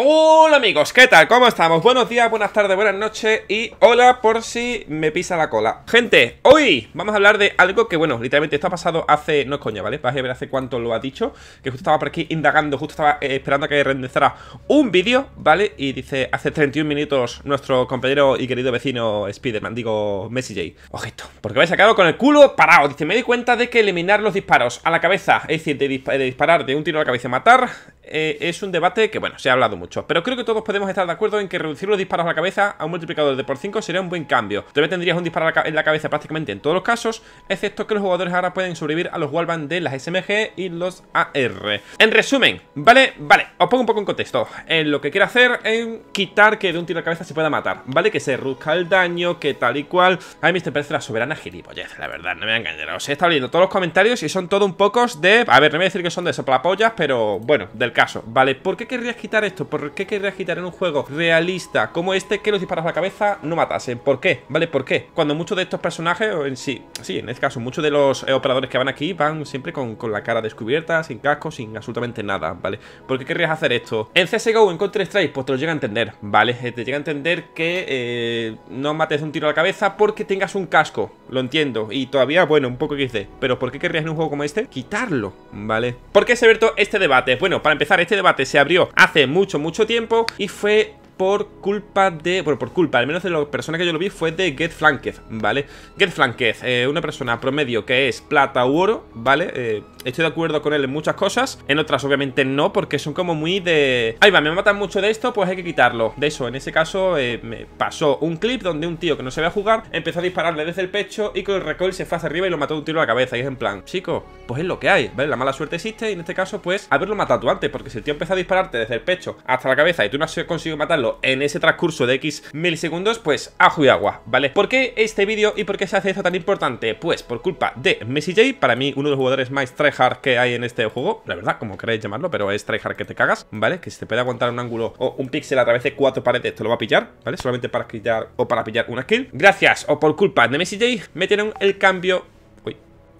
Hola amigos, ¿qué tal? ¿Cómo estamos? Buenos días, buenas tardes, buenas noches y hola por si me pisa la cola Gente, hoy vamos a hablar de algo que, bueno, literalmente esto ha pasado hace... No es coña, ¿vale? Vas a ver hace cuánto lo ha dicho Que justo estaba por aquí indagando, justo estaba eh, esperando a que renderizara un vídeo, ¿vale? Y dice, hace 31 minutos nuestro compañero y querido vecino Spiderman, digo Messi J Ojito, porque a quedar con el culo parado Dice, me di cuenta de que eliminar los disparos a la cabeza Es decir, de, de disparar de un tiro a la cabeza y matar eh, es un debate que, bueno, se ha hablado mucho. Pero creo que todos podemos estar de acuerdo en que reducir los disparos a la cabeza a un multiplicador de por 5 sería un buen cambio. Todavía tendrías un disparo en la cabeza prácticamente en todos los casos, excepto que los jugadores ahora pueden sobrevivir a los wallbang de las SMG y los AR. En resumen, ¿vale? Vale, os pongo un poco en contexto. En lo que quiero hacer es quitar que de un tiro a la cabeza se pueda matar, ¿vale? Que se reduzca el daño, que tal y cual. A mí me parece la soberana gilipollez, la verdad, no me engañar. Os he estado leyendo todos los comentarios y son todo un pocos de... A ver, no voy a decir que son de soplapollas, pero bueno, del caso, ¿vale? ¿Por qué querrías quitar esto? ¿Por qué querrías quitar en un juego realista como este que los disparos a la cabeza no matasen? ¿Por qué? ¿Vale? ¿Por qué? Cuando muchos de estos personajes, o en sí, sí, en este caso, muchos de los eh, operadores que van aquí van siempre con, la cara descubierta, sin casco, sin absolutamente nada, ¿vale? ¿Por qué querrías hacer esto? En CSGO, en Counter-Strike, pues te lo llega a entender, ¿vale? Eh, te llega a entender que eh, no mates un tiro a la cabeza porque tengas un casco, lo entiendo, y todavía, bueno, un poco XD, pero ¿por qué querrías en un juego como este? Quitarlo, ¿vale? ¿Por qué se ha abierto este debate? Bueno, para empezar, este debate se abrió hace mucho, mucho tiempo y fue por culpa de... Bueno, por culpa, al menos de la persona que yo lo vi fue de Get Flankez, ¿vale? Get Flankez, eh, una persona promedio que es plata u oro, ¿vale? Eh, estoy de acuerdo con él en muchas cosas, en otras obviamente no, porque son como muy de... Ahí va, me matan mucho de esto, pues hay que quitarlo. De eso, en ese caso, eh, me pasó un clip donde un tío que no sabía jugar empezó a dispararle desde el pecho y con el recoil se fue hacia arriba y lo mató de un tiro a la cabeza. Y es en plan, chico, pues es lo que hay, ¿vale? La mala suerte existe y en este caso, pues, haberlo matado tú antes, porque si el tío empezó a dispararte desde el pecho hasta la cabeza y tú no has conseguido matarlo en ese transcurso de X milisegundos, pues ajo y agua, ¿vale? ¿Por qué este vídeo y por qué se hace esto tan importante? Pues por culpa de Messi J, para mí uno de los jugadores más tryhard que hay en este juego, la verdad, como queréis llamarlo, pero es tryhard que te cagas, ¿vale? Que si te puede aguantar un ángulo o un píxel a través de cuatro paredes, te lo va a pillar, ¿vale? Solamente para pillar o para pillar una kill. Gracias o por culpa de Messi J, metieron el cambio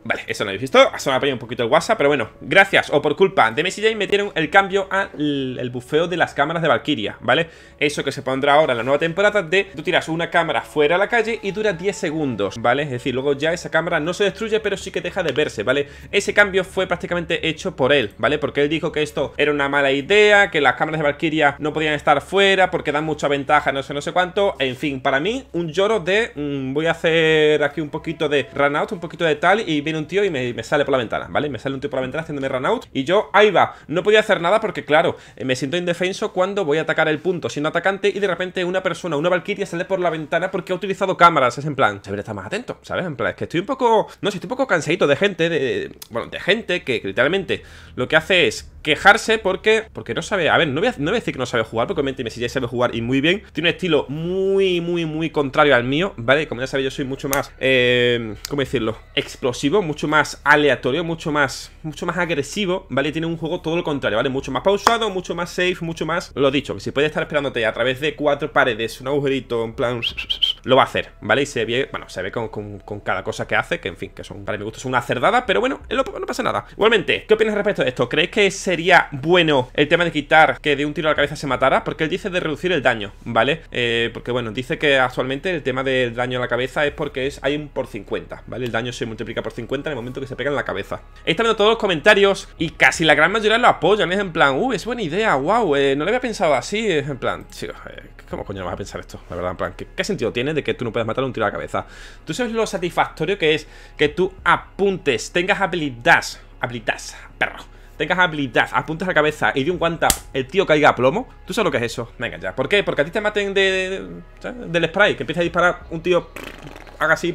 Vale, eso no habéis visto, se me ha un poquito el WhatsApp Pero bueno, gracias o por culpa de Messi J metieron el cambio al el bufeo de las cámaras de Valkyria, ¿vale? Eso que se pondrá ahora en la nueva temporada de Tú tiras una cámara fuera a la calle y dura 10 segundos, ¿vale? Es decir, luego ya esa cámara no se destruye pero sí que deja de verse, ¿vale? Ese cambio fue prácticamente hecho por él, ¿vale? Porque él dijo que esto era una mala idea Que las cámaras de Valkyria no podían estar fuera porque dan mucha ventaja, no sé, no sé cuánto En fin, para mí, un lloro de... Mm, voy a hacer aquí un poquito de run out, un poquito de tal y viene un tío y me, sale por la ventana, ¿vale? Me sale un tío por la ventana haciéndome run out y yo, ahí va, no podía hacer nada porque, claro, eh, me siento indefenso cuando voy a atacar el punto siendo atacante y de repente una persona, una Valkyria sale por la ventana porque ha utilizado cámaras, es en plan, debería estar más atento, ¿sabes? En plan, es que estoy un poco, no sé, estoy un poco cansadito de gente, de, bueno, de gente que literalmente lo que hace es quejarse porque porque no sabe, a ver, no voy a, no voy a decir que no sabe jugar, porque obviamente Messi ya sabe jugar y muy bien, tiene un estilo muy, muy, muy contrario al mío, ¿vale? Como ya sabéis, yo soy mucho más, eh, ¿cómo decirlo? Explosivo, mucho más aleatorio, mucho más, mucho más agresivo, ¿vale? Tiene un juego todo lo contrario, ¿vale? Mucho más pausado, mucho más safe, mucho más, lo dicho, que si puede estar esperándote a través de cuatro paredes, un agujerito, en plan, lo va a hacer, ¿vale? Y se ve, bueno, se ve con, cada cosa que hace, que en fin, que son, para mi gusto, es una cerdada, pero bueno, no pasa nada. Igualmente, ¿qué opinas respecto de esto? ¿Creéis que sería bueno el tema de quitar que de un tiro a la cabeza se matara? Porque él dice de reducir el daño, ¿vale? Eh, porque bueno, dice que actualmente el tema del daño a la cabeza es porque es hay un por 50, ¿vale? El daño se multiplica por 50 en el momento que se pega en la cabeza. Está viendo todos los comentarios y casi la gran mayoría lo apoyan, es en plan, uh, es buena idea, wow, eh, no lo había pensado así, es en plan, tío, eh, ¿cómo coño vas a pensar esto? La verdad, en plan, ¿qué, sentido tiene que tú no puedas matar un tiro a la cabeza? ¿Tú sabes lo satisfactorio que es que tú apuntes, tengas habilidades, habilidades, perro tengas habilidad, apuntes a la cabeza y de un one el tío caiga a plomo, ¿tú sabes lo que es eso? Venga ya. ¿Por qué? Porque a ti te maten de, del spray, que empieza a disparar un tío, haga así,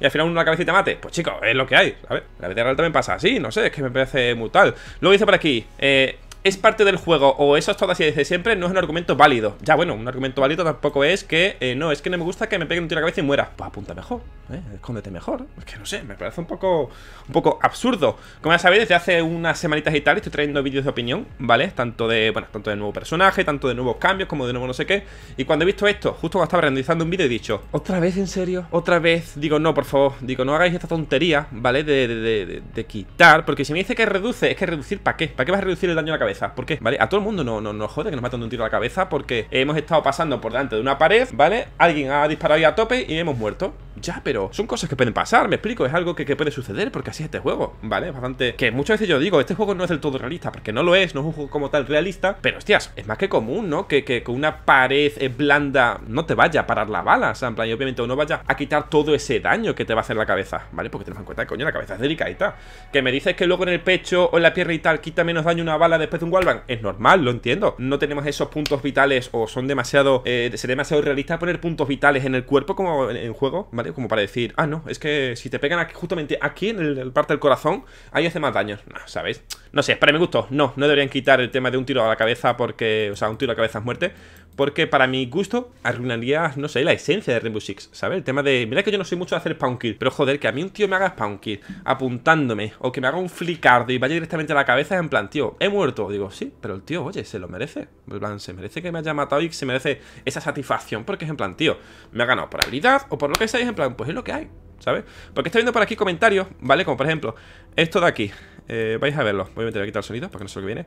y al final una te mate. Pues chicos, es lo que hay, ¿sabes? La vida real también pasa así, no sé, es que me parece muy tal. Luego dice por aquí, eh, es parte del juego o eso es todo así desde siempre, no es un argumento válido. Ya, bueno, un argumento válido tampoco es que, eh, no, es que no me gusta que me pegue un tiro a la cabeza y muera. Pues apunta mejor, ¿eh? escóndete mejor. Es que no sé, me parece un poco, un poco absurdo. Como ya sabéis, desde hace unas semanitas y tal estoy trayendo vídeos de opinión, ¿vale? Tanto de, bueno, tanto de nuevo personaje, tanto de nuevos cambios, como de nuevo no sé qué. Y cuando he visto esto, justo cuando estaba renderizando un vídeo, he dicho, ¿otra vez en serio? ¿Otra vez? Digo, no, por favor, digo, no hagáis esta tontería, ¿vale? De, de, de, de quitar, porque si me dice que reduce, es que reducir, ¿para qué? ¿Para qué vas a reducir el daño a la cabeza? Cabeza. ¿Por qué? ¿Vale? A todo el mundo no, no, nos jode que nos matan de un tiro a la cabeza porque hemos estado pasando por delante de una pared, ¿vale? Alguien ha disparado ahí a tope y hemos muerto. Ya, pero son cosas que pueden pasar, me explico, es algo que, puede suceder porque así es este juego, ¿vale? Bastante... Que muchas veces yo digo, este juego no es del todo realista, porque no lo es, no es un juego como tal realista, pero hostias, es más que común, ¿no? Que, que con una pared blanda no te vaya a parar la bala, o sea, en plan, y obviamente no vaya a quitar todo ese daño que te va a hacer la cabeza, ¿vale? Porque tenemos en cuenta que, coño, la cabeza es delicadita. Que me dices que luego en el pecho o en la pierna y tal quita menos daño una bala después de un wallbang, es normal, lo entiendo. No tenemos esos puntos vitales o son demasiado, eh, demasiado realista poner puntos vitales en el cuerpo como en, en juego, ¿vale? Como para decir, ah, no, es que si te pegan justamente aquí en el, parte del corazón, ahí hace más daño. No, ¿sabéis? No sé, para mi gusto, no, no deberían quitar el tema de un tiro a la cabeza porque, o sea, un tiro a la cabeza es muerte, porque para mi gusto arruinaría, no sé, la esencia de Rainbow Six, ¿sabes? El tema de, mira que yo no soy mucho de hacer spawn kill, pero joder, que a mí un tío me haga spawn kill apuntándome o que me haga un flicardo y vaya directamente a la cabeza en plan, tío, he muerto. Digo, sí, pero el tío, oye, se lo merece. En plan, se merece que me haya matado y se merece esa satisfacción porque es en plan, tío, me ha ganado por habilidad o por lo que sea, en plan, pues es lo que hay. ¿sabes? Porque estoy viendo por aquí comentarios, ¿vale? Como por ejemplo, esto de aquí eh, Vais a verlo, voy a meter aquí el sonido Para que no sé lo que viene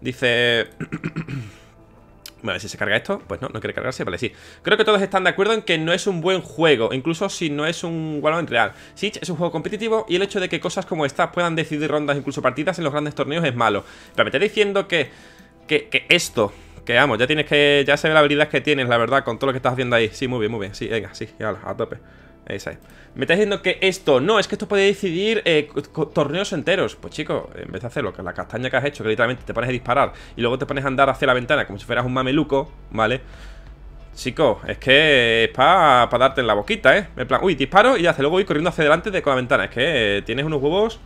Dice... Bueno, si se carga esto, pues no, no quiere cargarse, vale, sí Creo que todos están de acuerdo en que no es un buen juego Incluso si no es un en real Siege es un juego competitivo y el hecho de que cosas como estas Puedan decidir rondas, incluso partidas en los grandes torneos Es malo, pero me está diciendo que, que esto que vamos, ya tienes que. Ya se ve la habilidad que tienes, la verdad, con todo lo que estás haciendo ahí. Sí, muy bien, muy bien. Sí, venga, sí, ya, a tope. Esa Me estás diciendo que esto, no, es que esto puede decidir eh, torneos enteros. Pues chico, en vez de hacer lo que la castaña que has hecho, que literalmente te pones a disparar y luego te pones a andar hacia la ventana como si fueras un mameluco, ¿vale? Chico, es que es para darte en la boquita, ¿eh? En plan, uy, disparo y hace luego voy corriendo hacia adelante de con la ventana. Es que tienes unos huevos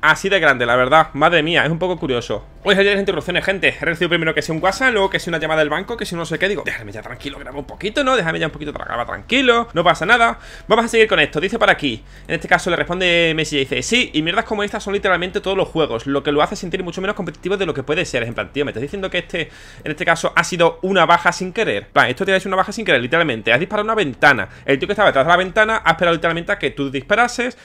así de grande, la verdad. Madre mía, es un poco curioso. Hoy hay las interrupciones, gente. He recibido primero que sea un WhatsApp, luego que sea una llamada del banco Que si no sé qué, digo, déjame ya tranquilo, graba un poquito, ¿no? Déjame ya un poquito, graba tranquilo No pasa nada. Vamos a seguir con esto, dice por aquí En este caso le responde Messi y dice Sí, y mierdas como estas son literalmente todos los juegos Lo que lo hace sentir mucho menos competitivo de lo que puede ser. En plan, tío, me estás diciendo que este En este caso ha sido una baja sin querer. Plan, esto te una baja sin querer, literalmente. Has disparado una ventana. El tío que estaba detrás de la ventana ha esperado literalmente a que tú disparases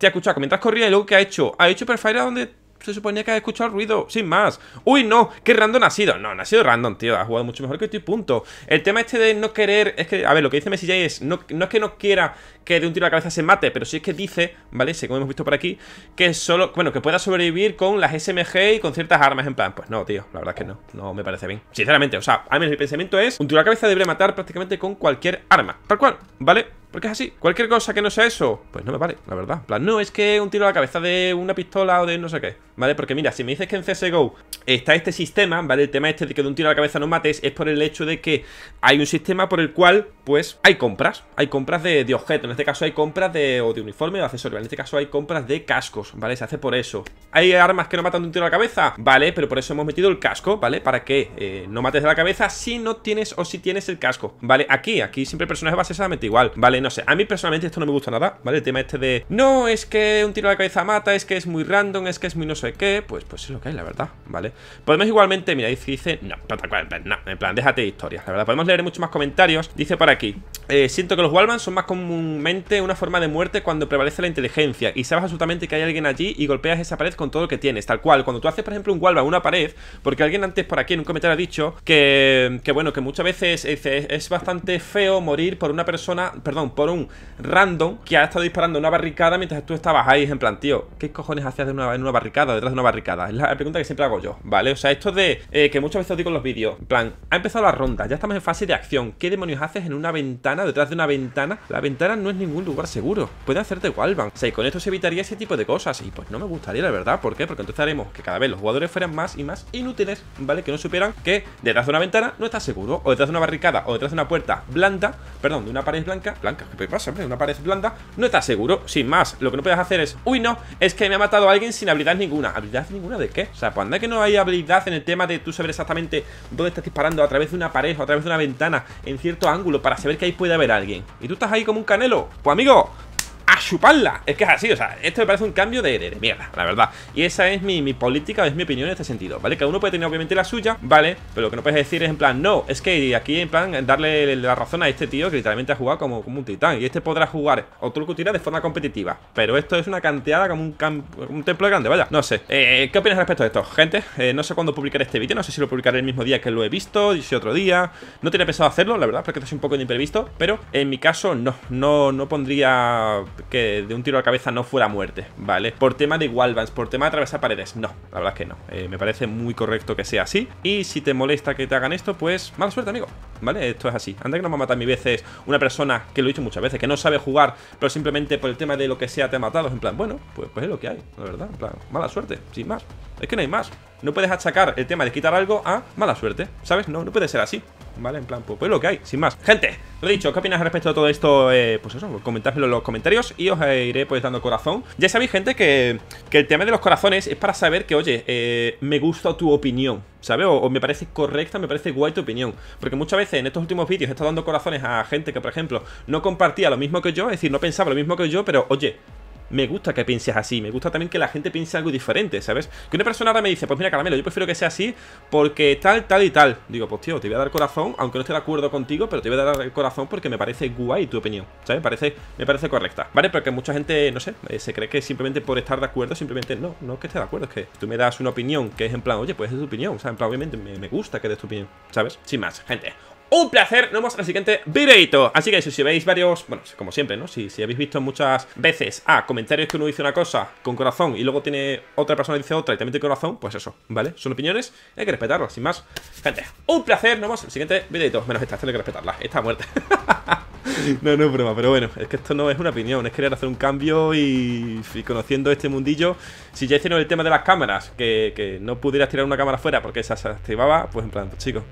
te ha escuchado mientras corría y luego ¿qué ha hecho? Ha hecho perfire donde se suponía que ha escuchado ruido, sin más. Uy, no, qué random ha sido. No, no ha sido random, tío. Ha jugado mucho mejor que tú punto. El tema este de no querer. Es que, a ver, lo que dice Messi es. No, no es que no quiera que de un tiro a la cabeza se mate, pero sí es que dice, ¿vale? Según hemos visto por aquí, que solo. Bueno, que pueda sobrevivir con las SMG y con ciertas armas. En plan, pues no, tío. La verdad es que no. No me parece bien. Sinceramente, o sea, a mí mi pensamiento es. Un tiro a la cabeza debería matar prácticamente con cualquier arma. Tal cual, ¿vale? Porque es así. Cualquier cosa que no sea eso, pues no me vale, la verdad. Plan, no, es que un tiro a la cabeza de una pistola o de no sé qué. ¿Vale? Porque mira, si me dices que en CSGO está este sistema, ¿vale? El tema este de que de un tiro a la cabeza no mates es por el hecho de que hay un sistema por el cual, pues, hay compras. Hay compras de, de objetos. En este caso hay compras de, o de uniforme o de. En este caso hay compras de cascos, ¿vale? Se hace por eso. ¿Hay armas que no matan de un tiro a la cabeza? Vale, pero por eso hemos metido el casco, ¿vale? Para que eh, no mates de la cabeza si no tienes o si tienes el casco, ¿vale? Aquí, aquí siempre el personaje va a ser exactamente igual, ¿vale? No sé, a mí personalmente esto no me gusta nada, ¿vale? El tema este de, no, es que un tiro a la cabeza mata, es que es muy random, es que es muy no sé qué, pues, pues es lo que hay, la verdad, ¿vale? Podemos igualmente, mira, dice, no, no, en plan, déjate de historias, la verdad, podemos leer muchos más comentarios, dice por aquí, eh, siento que los Wallman son más comúnmente una forma de muerte cuando prevalece la inteligencia y sabes absolutamente que hay alguien allí y golpeas esa pared con todo lo que tienes, tal cual, cuando tú haces, por ejemplo, un Wallman, una pared, porque alguien antes por aquí en un comentario ha dicho que, que bueno, que muchas veces es, es bastante feo morir por una persona, perdón, por un random que ha estado disparando una barricada mientras tú estabas ahí, en plan, tío, ¿qué cojones hacías de una, en una barricada detrás de una barricada? Es la pregunta que siempre hago yo, ¿vale? O sea, esto de eh, que muchas veces os digo en los vídeos, en plan, ha empezado la ronda, ya estamos en fase de acción, ¿qué demonios haces en una ventana, detrás de una ventana? La ventana no es ningún lugar seguro, puede hacerte wallbang, o sea, y con esto se evitaría ese tipo de cosas, y pues no me gustaría, la verdad, ¿por qué? Porque entonces haremos que cada vez los jugadores fueran más y más inútiles, ¿vale? Que no supieran que detrás de una ventana no está seguro, o detrás de una barricada, o detrás de una puerta blanda, perdón, de una pared blanca, blanca, ¿qué pasa, hombre? Una pared blanda, no está seguro, sin más. Lo que no puedes hacer es, uy, no, es que me ha matado alguien sin habilidad ninguna. ¿Habilidad ninguna de qué? O sea, pues anda que no hay habilidad en el tema de tú saber exactamente dónde estás disparando a través de una pared o a través de una ventana en cierto ángulo para saber que ahí puede haber alguien. Y tú estás ahí como un canelo. Pues amigo, a chuparla. Es que es así, o sea, esto me parece un cambio de, mierda, la verdad. Y esa es mi, mi, política, es mi opinión en este sentido, ¿vale? Cada uno puede tener obviamente la suya, ¿vale? Pero lo que no puedes decir es en plan, no, es que aquí en plan darle la razón a este tío que literalmente ha jugado como, como un titán. Y este podrá jugar otro tira de forma competitiva. Pero esto es una canteada como un, un templo grande, vaya. No sé. Eh, ¿Qué opinas respecto a esto? Gente, eh, no sé cuándo publicaré este vídeo, no sé si lo publicaré el mismo día que lo he visto, si otro día. No tiene pensado hacerlo, la verdad, porque esto es un poco de imprevisto. Pero en mi caso, no. No, no pondría que de un tiro a la cabeza no fuera muerte, ¿vale? Por tema de wallbands, por tema de atravesar paredes. No, la verdad es que no. Eh, me parece muy correcto que sea así. Y si te molesta que te hagan esto, pues mala suerte, amigo. ¿Vale? Esto es así. Anda que no me ha matado mil veces una persona que lo he dicho muchas veces, que no sabe jugar, pero simplemente por el tema de lo que sea te ha matado. En plan, bueno, pues, pues es lo que hay, la verdad. En plan, mala suerte, sin más. Es que no hay más. No puedes achacar el tema de quitar algo a mala suerte, ¿sabes? No, no puede ser así. ¿Vale? En plan, pues, pues lo que hay, sin más. Gente, lo dicho, ¿qué opinas respecto a todo esto? Eh, pues eso, comentádmelo en los comentarios y os iré pues dando corazón. Ya sabéis, gente, que, el tema de los corazones es para saber que, oye, eh, me gusta tu opinión, ¿sabes? O, me parece correcta, me parece guay tu opinión. Porque muchas veces en estos últimos vídeos he estado dando corazones a gente que, por ejemplo, no compartía lo mismo que yo, es decir, no pensaba lo mismo que yo, pero, oye, me gusta que pienses así, me gusta también que la gente piense algo diferente, ¿sabes? Que una persona ahora me dice, pues mira, Caramelo, yo prefiero que sea así porque tal, tal y tal. Digo, pues tío, te voy a dar corazón, aunque no esté de acuerdo contigo, pero te voy a dar el corazón porque me parece guay tu opinión, ¿sabes? Me parece, me parece correcta, ¿vale? Porque mucha gente, no sé, eh, se cree que simplemente por estar de acuerdo, simplemente no, no es que esté de acuerdo, es que tú me das una opinión que es en plan, oye, pues es tu opinión, o sea, en plan, obviamente me, me gusta que des tu opinión, ¿sabes? Sin más, gente un placer, nos vemos en el siguiente videito Así que si veis varios, bueno, como siempre, ¿no? Si, si habéis visto muchas veces a comentarios que uno dice una cosa con corazón y luego tiene otra persona dice otra y también tiene corazón, pues eso, ¿vale? Son opiniones, hay que respetarlas, sin más. Gente, un placer, nos vemos el siguiente videito Menos esta, esta hay que respetarla, esta muerte No, no es broma, pero bueno, es que esto no es una opinión, es querer hacer un cambio y, conociendo este mundillo, si ya hicieron el tema de las cámaras, que, que no pudieras tirar una cámara fuera porque esa se activaba, pues en plan, chicos,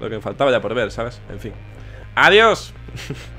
lo que me faltaba ya por ver, ¿sabes? En fin. ¡Adiós!